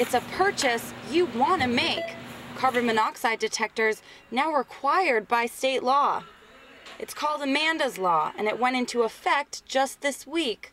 It's a purchase you want to make. Carbon monoxide detectors now required by state law. It's called Amanda's Law, and it went into effect just this week.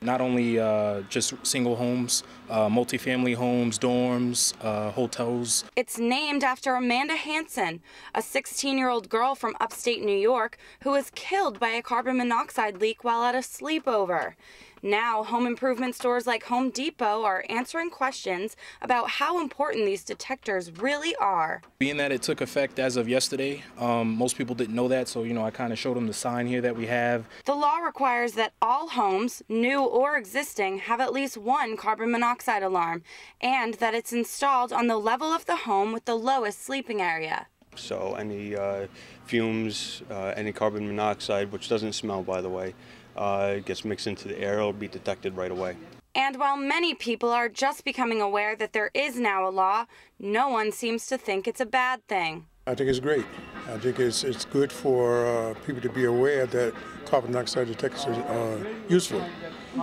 Not only uh, just single homes, uh, multifamily homes, dorms, uh, hotels. It's named after Amanda Hansen, a 16 year old girl from upstate New York who was killed by a carbon monoxide leak while at a sleepover. Now, home improvement stores like Home Depot are answering questions about how important these detectors really are. Being that it took effect as of yesterday, um, most people didn't know that, so you know I kind of showed them the sign here that we have. The law requires that all homes, new or existing, have at least one carbon monoxide alarm and that it's installed on the level of the home with the lowest sleeping area. So any uh, fumes, uh, any carbon monoxide, which doesn't smell by the way, uh, gets mixed into the air, it'll be detected right away. And while many people are just becoming aware that there is now a law, no one seems to think it's a bad thing. I think it's great. I think it's, it's good for uh, people to be aware that carbon monoxide detectors are uh, useful.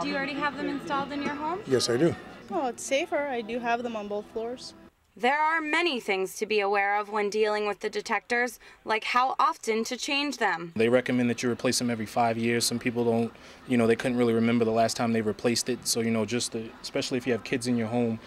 Do you already have them installed in your home? Yes, I do. Oh, it's safer. I do have them on both floors. There are many things to be aware of when dealing with the detectors, like how often to change them. They recommend that you replace them every five years. Some people don't, you know, they couldn't really remember the last time they replaced it. So, you know, just especially if you have kids in your home,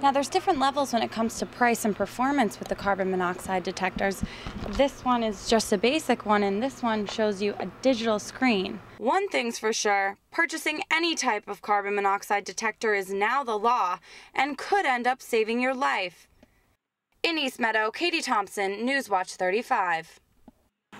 Now, there's different levels when it comes to price and performance with the carbon monoxide detectors. This one is just a basic one, and this one shows you a digital screen. One thing's for sure purchasing any type of carbon monoxide detector is now the law and could end up saving your life. In East Meadow, Katie Thompson, Newswatch 35.